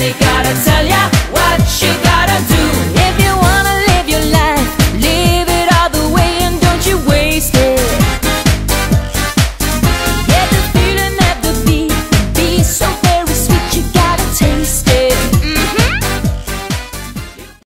I gotta tell ya.